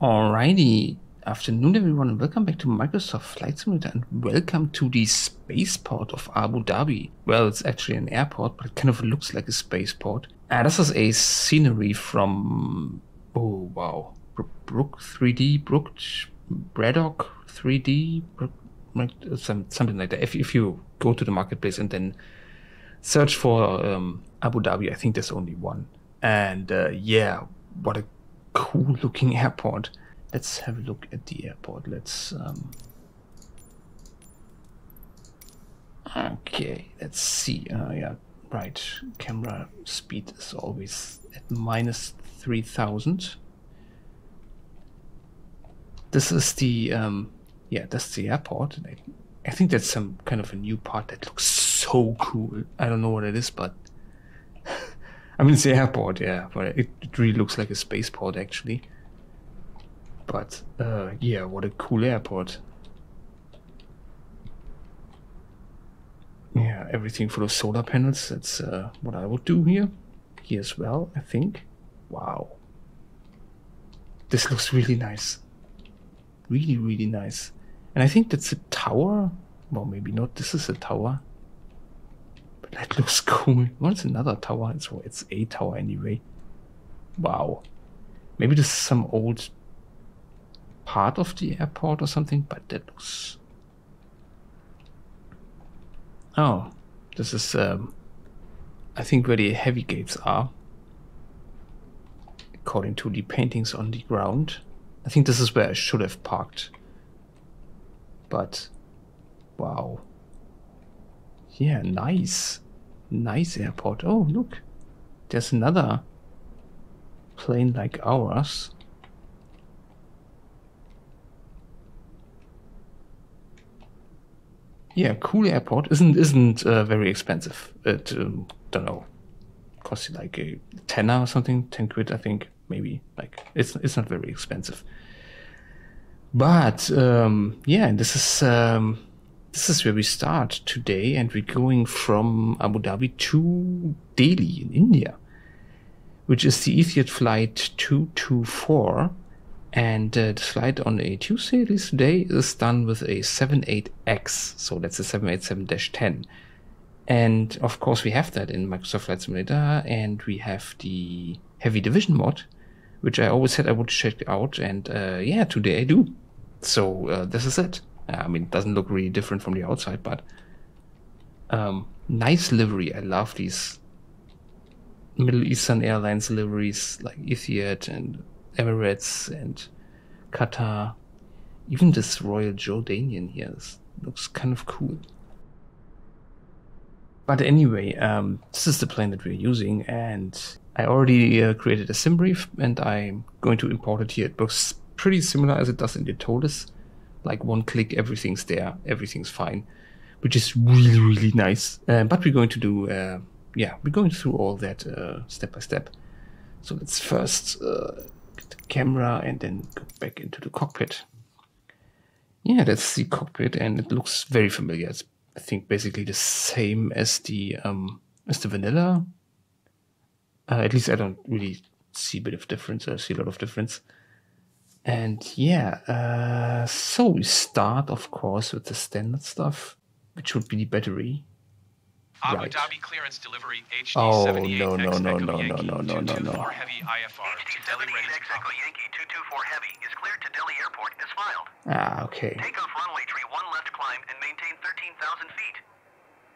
Alrighty. Afternoon, everyone, and welcome back to Microsoft Flight Simulator, and welcome to the spaceport of Abu Dhabi. Well, it's actually an airport, but it kind of looks like a spaceport. Uh, this is a scenery from oh wow, Brook 3D, Brook Braddock 3D, Brook, some, something like that. If if you go to the marketplace and then search for um, Abu Dhabi, I think there's only one. And uh, yeah, what a cool looking airport. Let's have a look at the airport. Let's um, okay. Let's see. Uh, yeah, right. Camera speed is always at minus three thousand. This is the um, yeah. That's the airport. I, I think that's some kind of a new part that looks so cool. I don't know what it is, but I mean it's the airport, yeah. But it, it really looks like a spaceport actually. But uh, yeah, what a cool airport. Yeah, everything full of solar panels. That's uh, what I would do here. Here as well, I think. Wow. This looks really nice. Really, really nice. And I think that's a tower. Well, maybe not. This is a tower. That looks cool. What's another tower? It's, it's a tower anyway. Wow. Maybe this is some old part of the airport or something, but that looks. Oh, this is, um, I think, where the heavy gates are. According to the paintings on the ground. I think this is where I should have parked. But, wow. Yeah, nice. Nice airport. Oh, look. There's another plane like ours. Yeah, cool airport isn't isn't uh, very expensive. It um, don't know, costs like a tenner or something, ten quid I think maybe. Like it's it's not very expensive. But um, yeah, this is um, this is where we start today, and we're going from Abu Dhabi to Delhi in India, which is the Etihad flight two two four and uh, the flight on a Tuesday, at least today, is done with a 78X. So that's a 787-10. And of course, we have that in Microsoft Flight Simulator, and we have the Heavy Division mod, which I always said I would check out. And uh, yeah, today I do. So uh, this is it. I mean, it doesn't look really different from the outside, but um, nice livery. I love these Middle Eastern Airlines liveries like Etihad and Emirates and Qatar. Even this Royal Jordanian here looks kind of cool. But anyway, um, this is the plane that we're using, and I already uh, created a SimBrief, and I'm going to import it here. It looks pretty similar as it does in the ToLiss. Like one click, everything's there, everything's fine, which is really, really nice. Uh, but we're going to do, uh, yeah, we're going through all that uh, step by step. So let's first uh, the camera and then go back into the cockpit. Yeah, that's the cockpit, and it looks very familiar. It's I think basically the same as the um, as the vanilla. Uh, at least I don't really see a bit of difference. I see a lot of difference. And yeah, uh, so we start, of course, with the standard stuff, which would be the battery. Abu Right. Dhabi clearance delivery HD Oh, 78 no, no, X no, Echo no, no, no, no, no, no. heavy IFR to Delhi ready to Echo. Yankee 224 Heavy is cleared to Delhi Airport as filed. Ah, okay. Take off runway tree 1 left climb and maintain 13,000 feet.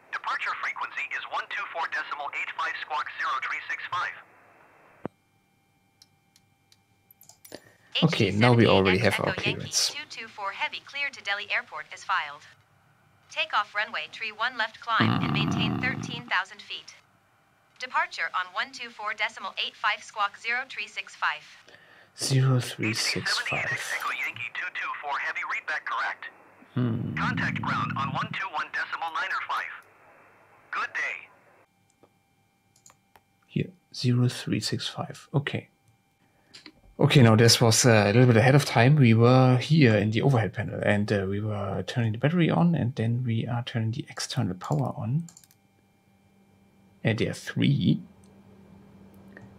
Departure frequency is 124.85 squawk 0365. Okay, now we already have our clearance. 224 Heavy cleared to Delhi Airport as filed. Takeoff runway tree 1 left climb and maintain 13,000 feet. Departure on 124.85 squawk 0365. 0365. Echo Yankee 224 Heavy readback correct. Hmm. Contact ground on 121.95. Good day. Here, 0365. Okay. Okay, now this was uh, a little bit ahead of time. We were here in the overhead panel and uh, we were turning the battery on and then we are turning the external power on. And there are three.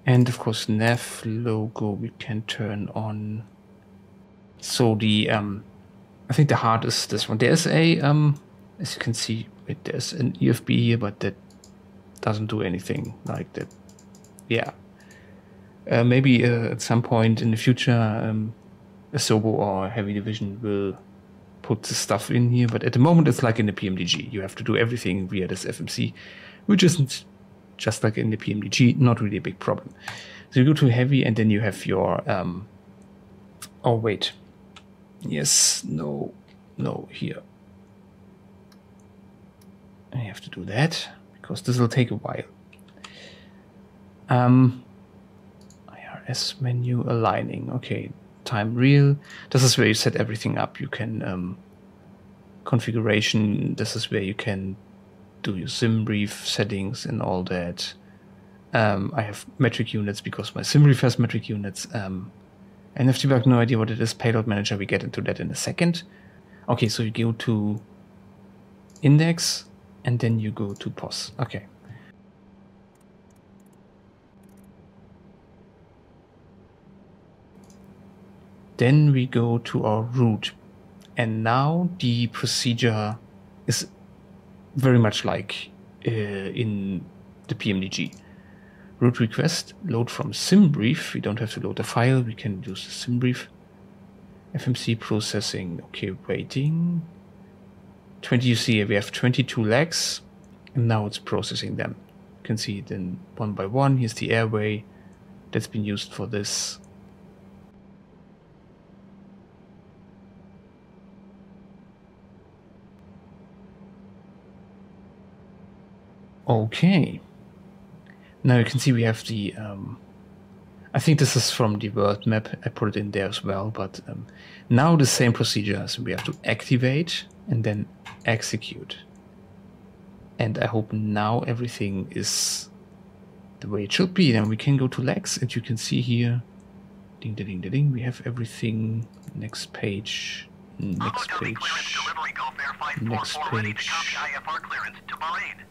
And of course, nav logo we can turn on So the um, I think the heart is this one. There's a um, as you can see, there's an EFB here, but that doesn't do anything like that. Yeah. Uh, maybe uh, at some point in the future, um, Asobo or a Heavy Division will put the stuff in here, but at the moment it's like in the PMDG. You have to do everything via this FMC, which isn't just like in the PMDG, not really a big problem. So you go to heavy and then you have your, um, oh wait, yes, no, no, here. I have to do that because this will take a while. Um, IRS menu aligning. Okay, time real. This is where you set everything up. You can um, configuration. This is where you can do your SimBrief settings and all that. Um, I have metric units because my SimBrief has metric units. Um, NFDebug, no idea what it is. Payload manager, we get into that in a second. Okay, so you go to index and then you go to POS. Okay. Then we go to our route. And now the procedure is very much like uh, in the PMDG. Route request, load from SimBrief. We don't have to load the file, we can use the SimBrief. FMC processing, okay, waiting. 20, you see we have 22 legs, and now it's processing them. You can see it in one by one. Here's the airway that's been used for this. Okay. Now you can see we have the, um, I think this is from the world map. I put it in there as well, but um, now the same procedure. So we have to activate and then execute. And I hope now everything is the way it should be. Then we can go to legs and you can see here, ding, ding, ding, ding, we have everything. Next page, next page, clearance delivery Gulf Air next 544 ready to page.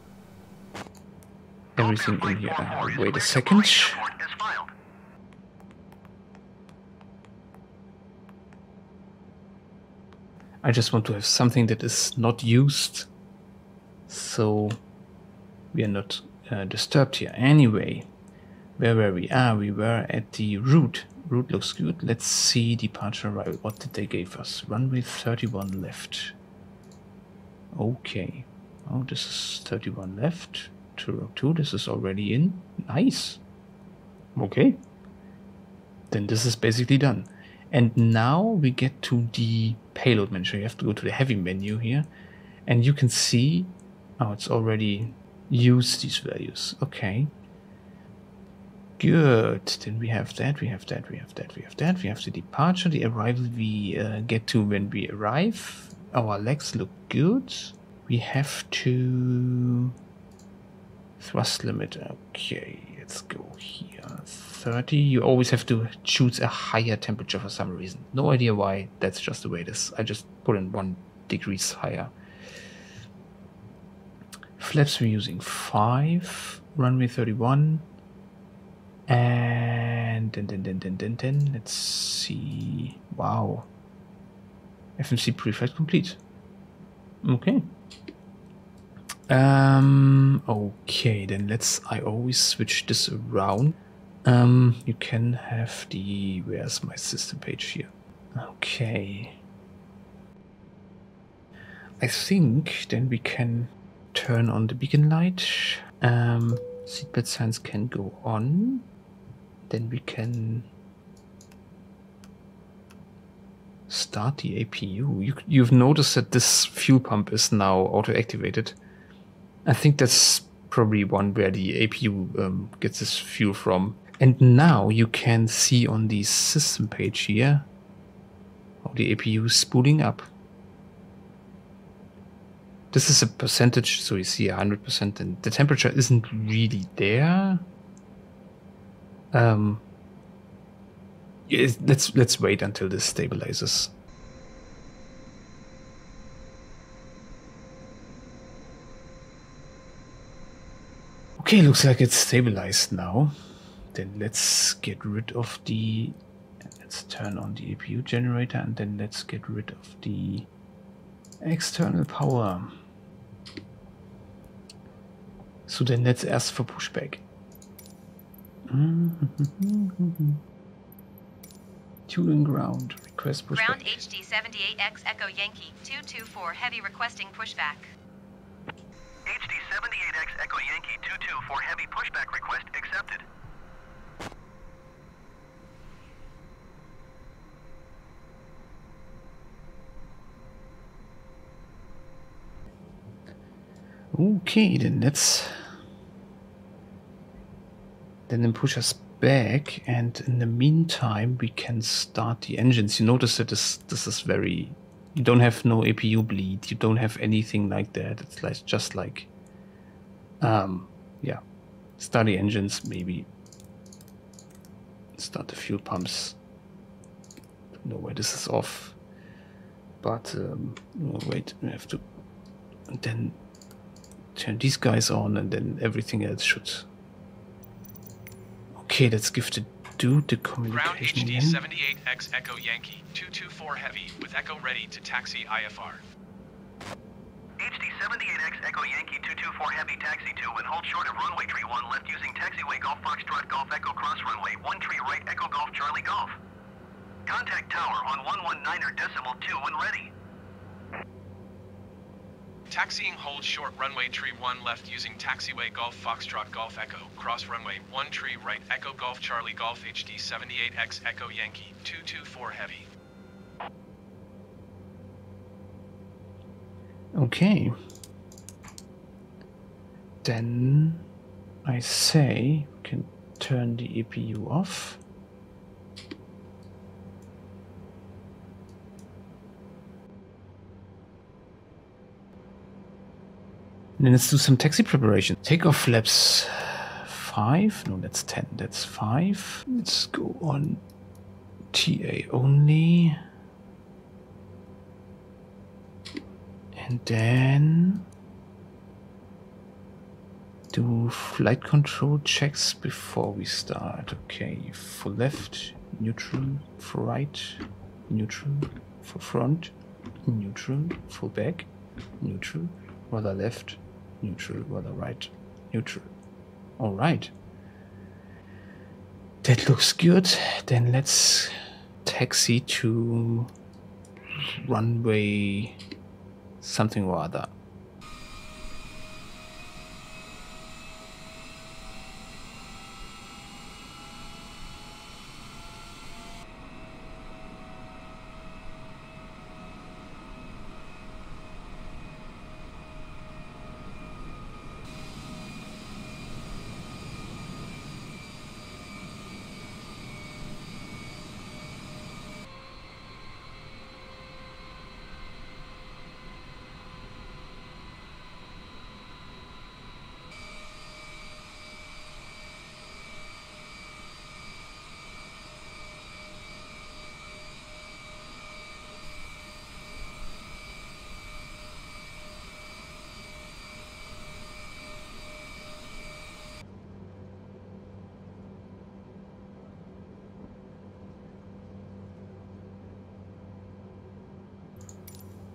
Everything in here. Wait a second. I just want to have something that is not used so we are not uh, disturbed here. Anyway, where were we? Ah, we were at the route. Route looks good. Let's see departure arrival. What did they give us? Runway 31 left. Okay. Oh, this is 31 left. Two, two. This is already in. Nice. Okay. Then this is basically done. And now we get to the payload manager. You have to go to the heavy menu here. And you can see, oh, it's already used these values. Okay. Good. Then we have that, we have that, we have that, we have that. We have the departure, the arrival we uh, get to when we arrive. Our legs look good. We have to thrust limit. Okay, let's go here. 30. You always have to choose a higher temperature for some reason. No idea why. That's just the way it is. I just put in one degrees higher. Flaps we're using 5. Runway 31. And then, then, then, then, then, then, let's see. Wow. FMC preflight complete. Okay. Um, okay, then let's, I always switch this around. Um, you can have the, where's my system page here? Okay. I think then we can turn on the beacon light. Um, seatbelt signs can go on. Then we can start the APU. You, you've noticed that this fuel pump is now auto-activated. I think that's probably one where the APU um, gets its fuel from. And now you can see on the system page here how the APU is spooling up. This is a percentage, so you see 100%, and the temperature isn't really there. Um, let's let's wait until this stabilizes. Okay, looks like it's stabilized now. Then let's get rid of the. Let's turn on the APU generator and then let's get rid of the external power. So then let's ask for pushback. Tuning ground. Request pushback. Ground HD 78X Echo Yankee 224 Heavy requesting pushback. HD 78X Echo Yankee 224 heavy pushback request accepted. Okay, then let's then then push us back, and in the meantime, we can start the engines. You notice that this this is very. You don't have no APU bleed. You don't have anything like that. It's like just like, um, yeah, start the engines maybe. Start the fuel pumps. Don't know where this is off, but um, oh, wait, we have to. And then turn these guys on and then everything else should okay let's give the dude the communication. Ground HD 78X Echo Yankee 224 Heavy with Echo ready to taxi IFR. HD 78X Echo Yankee 224 heavy taxi 2 and hold short of runway tree 1 left using taxiway Golf Fox Foxtrot Golf Echo cross runway 1 tree right Echo Golf Charlie Golf. Contact tower on 119 or decimal 2 when ready. Taxiing hold short runway tree 1 left using taxiway Golf Foxtrot Golf Echo. Cross runway 1 tree right Echo Golf Charlie Golf HD 78X Echo Yankee 224 Heavy. Okay then I say we can turn the APU off then let's do some taxi preparation. Takeoff flaps five. No, that's ten. That's five. Let's go on TA only. And then do flight control checks before we start. Okay, for left, neutral, for right, neutral, for front, neutral, for back, neutral, rudder left, neutral, rudder right, neutral. All right. That looks good. Then let's taxi to runway something or other.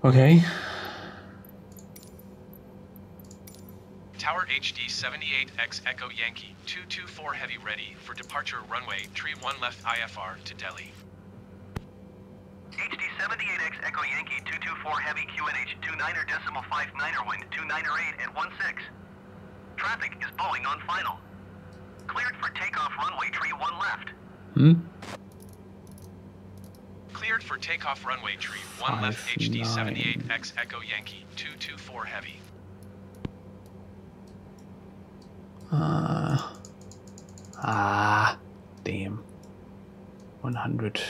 Okay. Tower HD 78X Echo Yankee 224 Heavy ready for departure runway tree 1 left IFR to Delhi. HD 78X Echo Yankee 224 heavy QNH 29er decimal 59er wind 298 at 16. Traffic is Boeing on final. Cleared for takeoff runway tree 1 left. Hmm? Takeoff runway tree 1 left HD 78X Echo Yankee 224 Heavy. Uh, ah, damn. 100.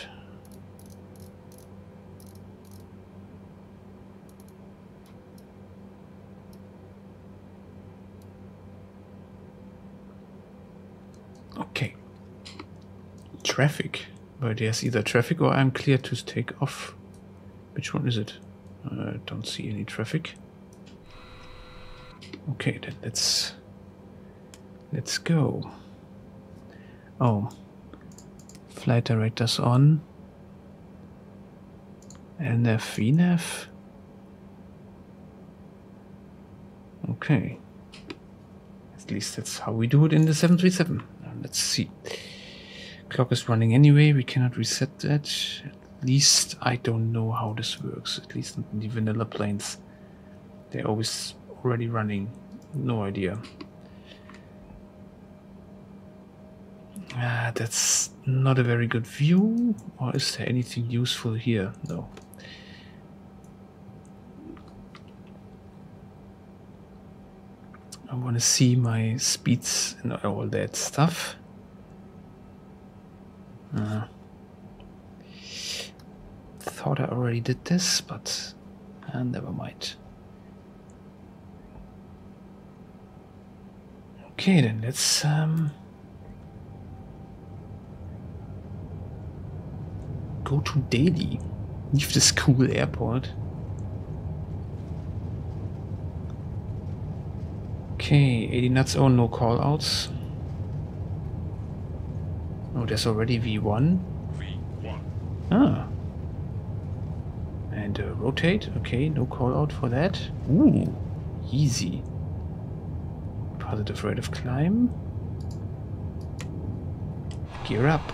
Okay. Traffic. But there's either traffic or I'm clear to take off. Which one is it? I don't see any traffic. Okay, then let's Let's go. Oh. Flight director's on. LNAV, VNAV. Okay. At least that's how we do it in the 737. Now let's see. Clock is running anyway, we cannot reset that. At least I don't know how this works, at least in the vanilla planes. They're always already running. No idea. Ah, that's not a very good view. Or is there anything useful here? No. I want to see my speeds and all that stuff. Uh, thought I already did this, but uh, never mind. Okay, then let's um, go to Delhi. Leave this cool airport. Okay, 80 knots. Oh, no call outs. Oh, there's already V1. V1. Ah. And uh, rotate. Okay, no call out for that. Ooh, easy. Positive rate of climb. Gear up.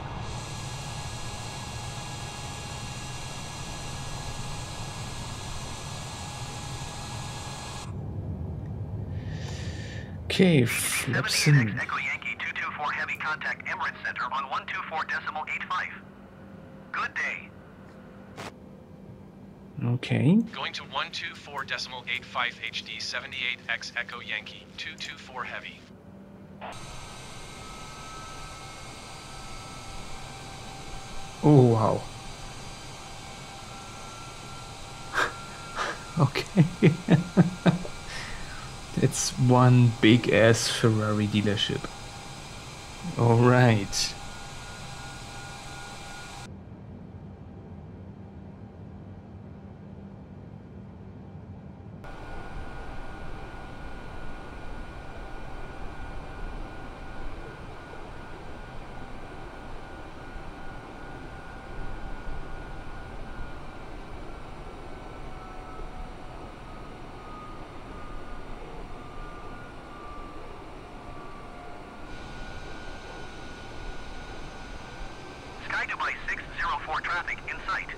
Okay, flaps in. 78X Echo Yankee 224 Heavy Contact Emirates Center on 124 decimal 85. Good day. Okay. Going to 124 decimal 85 HD 78X Echo Yankee 224 Heavy. Oh wow. okay. it's one big ass Ferrari dealership. Alright. Sky Dubai 604 traffic in sight.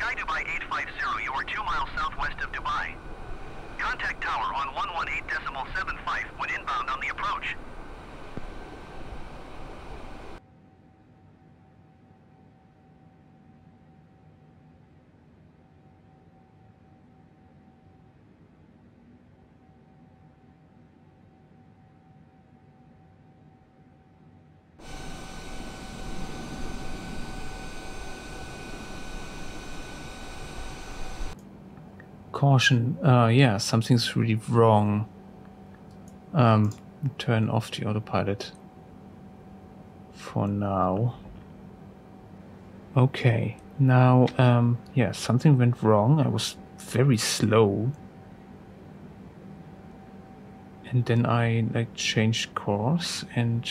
Sky Dubai 850, you are two miles southwest of Dubai. Contact tower on 118.75 when inbound on the approach. Caution. Uh, yeah, something's really wrong. Um, turn off the autopilot. For now. Okay. Now, um, yeah, something went wrong. I was very slow. And then I, like, changed course and...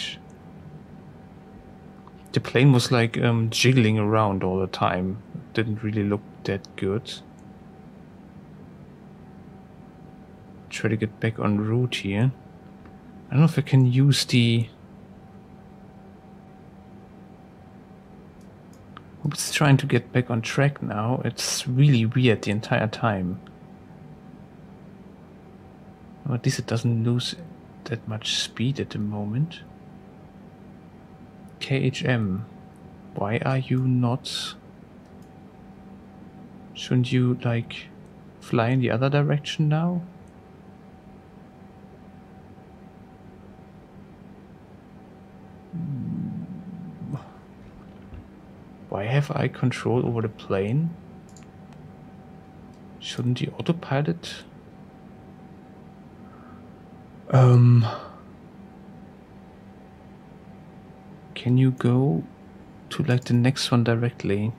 The plane was, like, um, jiggling around all the time. Didn't really look that good. Try to get back on route here. I don't know if I can use the... It's trying to get back on track now. It's really weird the entire time. Well, at least it doesn't lose that much speed at the moment. KHM, why are you not... Shouldn't you, like, fly in the other direction now? Why have I control over the plane? Shouldn't the autopilot? Um. Can you go to like the next one directly?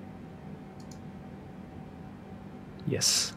Yes.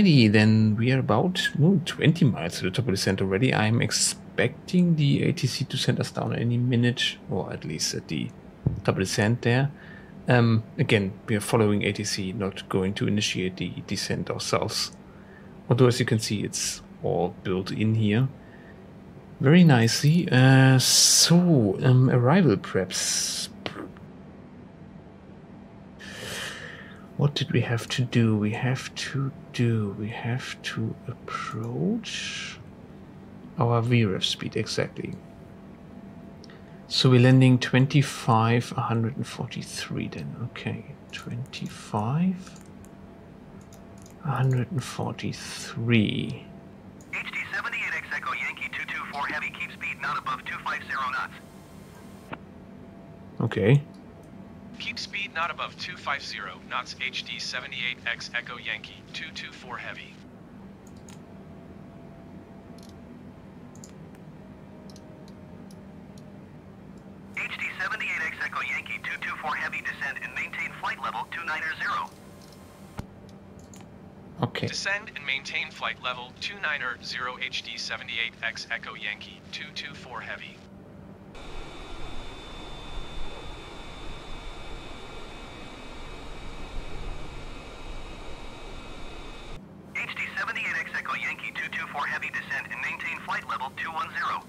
Alrighty, then we are about ooh, 20 miles to the top of the descent already. I'm expecting the ATC to send us down any minute, or at least at the top of the descent there. Um, again, we are following ATC, not going to initiate the descent ourselves. Although, as you can see, it's all built in here very nicely. Uh, so, um, arrival preps. What did we have to do? We have to do, we have to approach our VREF speed, exactly. So we're landing 25, 143 then, okay. 25, 143. HD78X Echo Yankee 224 Heavy, keep speed not above 250 knots. Okay. Keep speed not above 250 knots HD 78X Echo Yankee 224 Heavy. HD 78X Echo Yankee 224 Heavy descend and maintain flight level 290. Okay. Descend and maintain flight level 290 HD 78X Echo Yankee 224 Heavy. HD 78X Echo Yankee 224 Heavy descend and maintain flight level 210.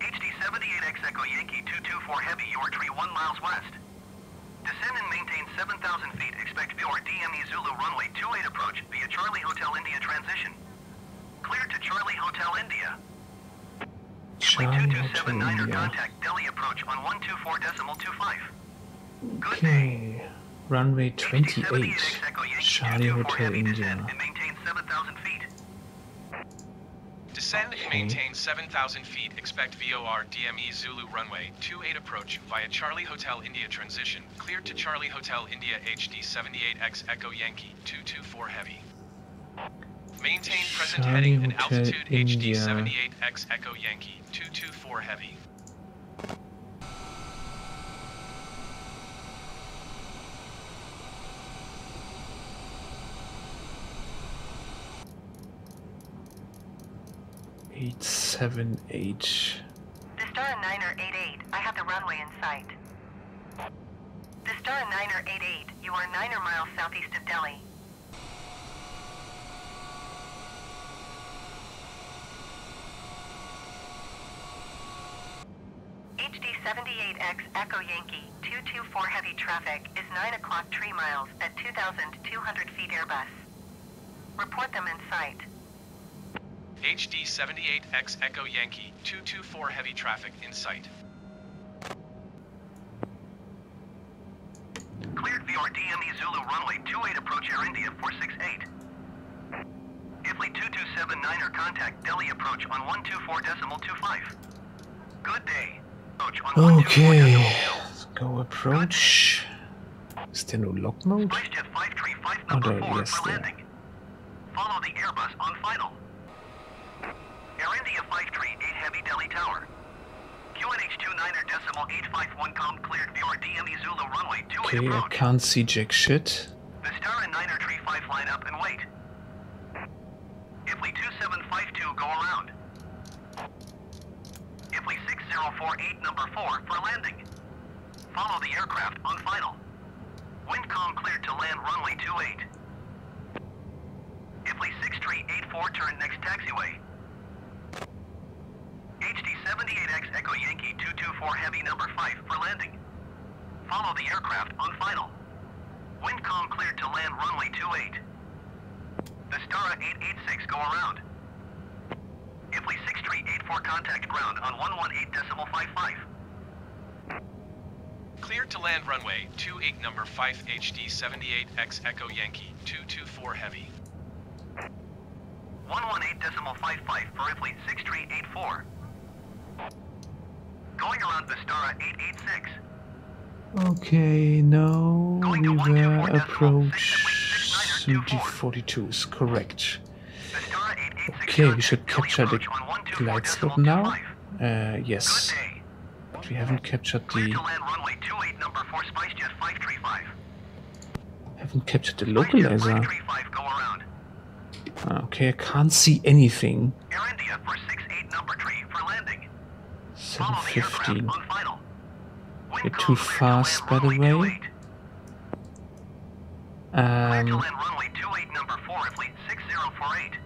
HD 78X Echo Yankee 224 Heavy, your tree 1 miles west. Descend and maintain 7,000 feet. Expect your DME Zulu runway 28 approach via Charlie Hotel India transition. Clear to Charlie Hotel India. Charlie Hotel 2279 or India. contact Delhi approach on 124 decimal 25. Good day. Okay. Runway 28. 78X Echo Yankee Charlie Hotel Heavy descend India. and maintain 7,000 feet. Descend and maintain 7,000 feet. Expect VOR DME Zulu runway 28 approach via Charlie Hotel India transition. Cleared to Charlie Hotel India HD 78X Echo Yankee 224 Heavy. Maintain present Charlie heading and altitude HD 78X Echo Yankee 224 Heavy. Eight seven eight. Vistara Niner 88, I have the runway in sight. Vistara Niner 88, you are Niner miles southeast of Delhi. HD 78X Echo Yankee 224 heavy traffic is 9 o'clock tree miles at 2,200 feet Airbus. Report them in sight. HD 78X Echo Yankee 224 Heavy traffic in sight. Cleared for DME Zulu runway 28 approach Air India 468. Ifly 2279er contact Delhi approach on 124.25. Good day. Approach on Okay. Let's go approach. Is there no lock mode? SpiceJet 535 Oh, there, 4 yes, there. Follow the Airbus on final. Air India 538 Heavy Delhi Tower. QNH 29er decimal 851 com cleared VR DME Zulu runway 28 Okay, I can't see jack shit. Vistara and Niner Tree 5 line up and wait. Ifly 2752 go around. Ifly 6048 number 4 for landing. Follow the aircraft on final. Windcom cleared to land runway 28. Ifly 6384 turn next taxiway. HD 78X Echo Yankee 224 Heavy number 5 for landing. Follow the aircraft on final. Windcom cleared to land runway 28. Vistara 886 go around. Ifly 6384 contact ground on 118.55. Cleared to land runway 28 number 5 HD 78X Echo Yankee 224 Heavy. 118.55 for Ifly 6384. Going around Vistara 886. Okay, no we to rear 124.6 uh, approach. at least 6924. CG42 is correct. Vistara 886 Okay, we should capture the glide slope now. Uh, yes, but we haven't captured the to land runway 28 number 4 SpiceJet 535. haven't captured the localizer. 535 go around. Ah, Okay, I can't see anything. Air India for 68 number tree for landing. Follow the aircraft 715. on final. We're too calm clear to fast, by the way. 28. Um, land runway 28 number 4 fleet 6048.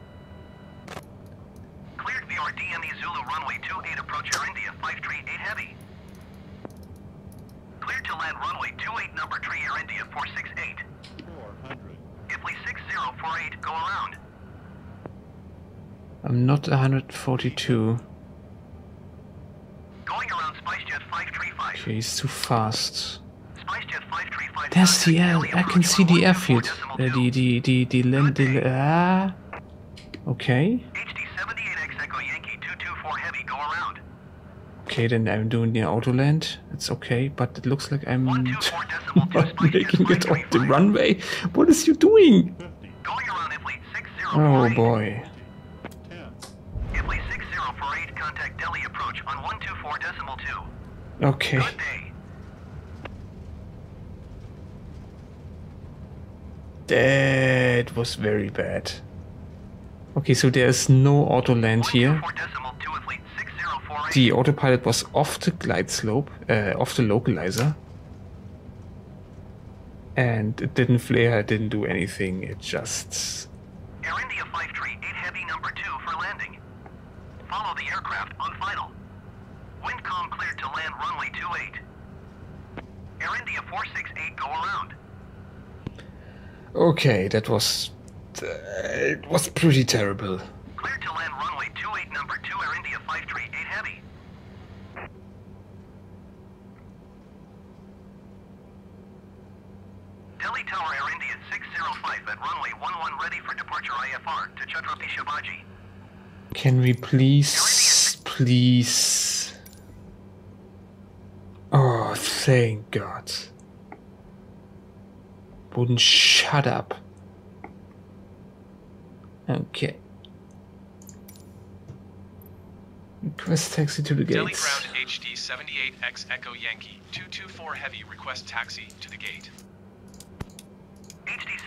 Cleared VR DME Zulu runway 28 approach Air India 538 heavy. Cleared to land runway 28 number 3 Air India 468. 400. Ifly 6048 go around. I'm not 142. Going around SpiceJet 535. Okay, he's too fast. SpiceJet 535. There's the air. I can see the on airfield. Uh, 124.2. the the the the land. The, ah. Okay. HD 78X Echo Yankee 224 heavy go around. Okay, then I'm doing the auto land. It's okay, but it looks like I'm 124 not making it off the runway. What is you doing? 50. Going around Ifly Oh 6048. boy. 10. Ifly 6048 contact Delhi approach on 124 decimal 2. Okay. That was very bad. Okay, so there's no auto land here. 124 decimal 2 Ifly 6048. The autopilot was off the glide slope, uh, off the localizer. And it didn't flare, it didn't do anything, it just... Air India 538 heavy number 2 for landing. Follow the aircraft on final. Windcom cleared to land runway 28. Air India 468 go around. Okay, that was... Uh, it was pretty terrible. Cleared to land runway 28 number 2 Air India 538 heavy. Delhi Tower Air India 605 at runway 11 ready for departure IFR to Chhatrapati Shivaji. Can we please, please... Oh, thank God. Wouldn't shut up. Okay. Request taxi to the Delhi gates. Ground HD 78X Echo Yankee 224 Heavy request taxi to the gate.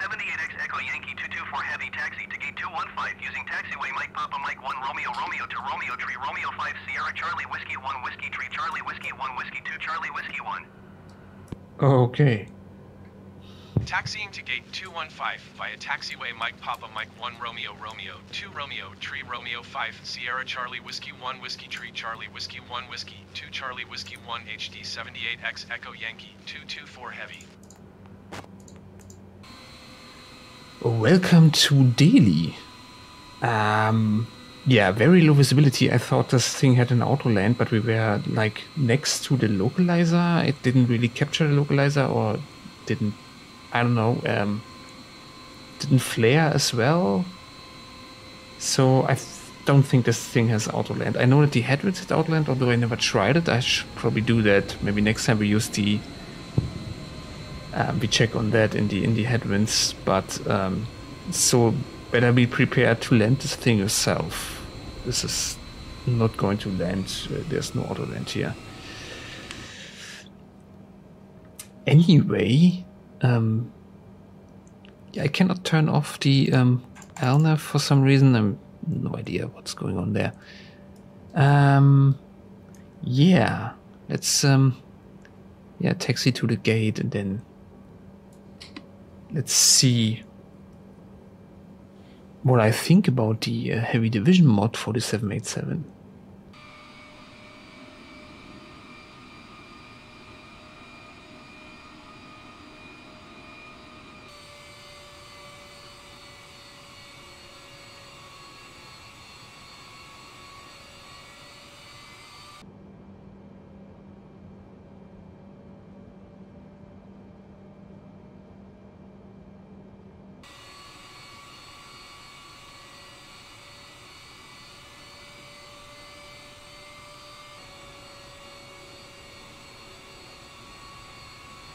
HD 78X Echo Yankee 224 Heavy taxi to gate 215 using taxiway Mike Papa Mike 1 Romeo Romeo to Romeo Tree Romeo 5 Sierra Charlie Whiskey 1 Whiskey Tree Charlie Whiskey 1 Whiskey 2 Charlie Whiskey 1. Okay. Taxiing to gate 215 via taxiway Mike Papa Mike 1 Romeo Romeo 2 Romeo Tree Romeo 5 Sierra Charlie Whiskey 1 Whiskey Tree Charlie Whiskey 1 Whiskey 2 Charlie Whiskey 1 HD 78X Echo Yankee 224 Heavy. Welcome to Delhi. Um, yeah, very low visibility. I thought this thing had an auto land, but we were like next to the localizer. It didn't really capture the localizer, or didn't. I don't know. Um, didn't flare as well. So I don't think this thing has auto land. I know that the headwinds had auto land, although I never tried it. I should probably do that. Maybe next time we use the um, we check on that in the in the headwinds, but um, so better be prepared to land this thing yourself. This is not going to land. Uh, there's no auto land here. Anyway, um, I cannot turn off the um, Elner for some reason. I'm no idea what's going on there. Um, yeah, let's um, yeah, taxi to the gate and then let's see what I think about the uh, heavy division mod for the 787.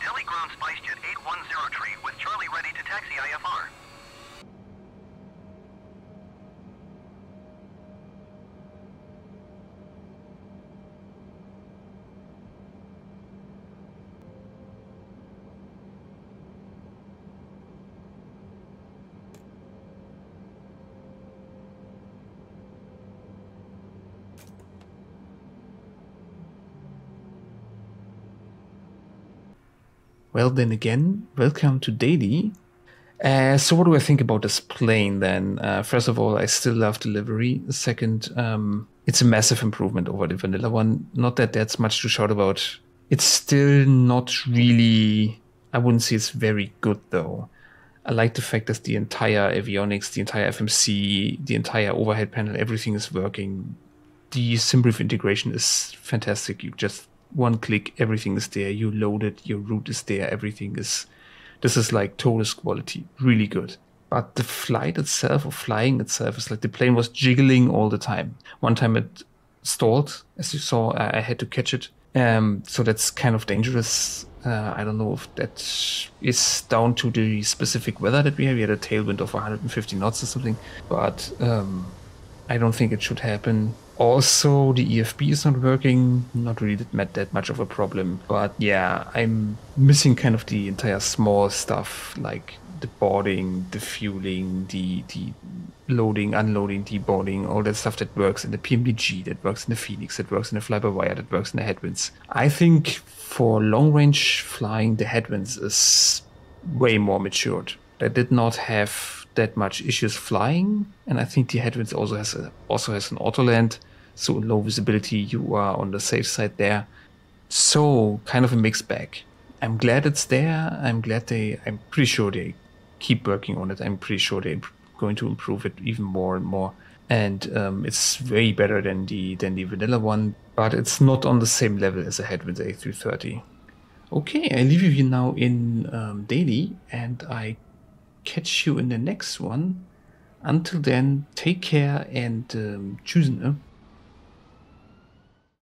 Delhi Ground SpiceJet 810 tree with Charlie ready to taxi IFR. Well, then again, welcome to Delhi. Uh, so, what do I think about this plane then? Uh, first of all, I still love delivery. Second, um, it's a massive improvement over the vanilla one. Not that that's much to shout about. It's still not really, I wouldn't say it's very good though. I like the fact that the entire avionics, the entire FMC, the entire overhead panel, everything is working. The SimBrief integration is fantastic. You just one click, everything is there. You load it, your route is there, everything is. This is like ToLiss quality, really good. But the flight itself, or flying itself, is like the plane was jiggling all the time. One time it stalled, as you saw. I, I had to catch it. Um, so that's kind of dangerous. Uh, I don't know if that is down to the specific weather that we had. We had a tailwind of 150 knots or something, but um, I don't think it should happen. Also, the EFB is not working. Not really that, that much of a problem. But yeah, I'm missing kind of the entire small stuff like the boarding, the fueling, the the loading, unloading, deboarding, all that stuff that works in the PMDG, that works in the Phoenix, that works in the FlyByWire, that works in the headwinds. I think for long-range flying, the headwinds is way more matured. They did not have that much issues flying, and I think the headwinds also has a, also has an auto land, so in low visibility. You are on the safe side there. So kind of a mixed bag. I'm glad it's there. I'm glad they. I'm pretty sure they keep working on it. I'm pretty sure they're going to improve it even more and more. And um, it's way better than the than the vanilla one, but it's not on the same level as a Headwinds A330. Okay, I leave you now in um, Delhi, and I catch you in the next one. Until then, take care and um, tschüss.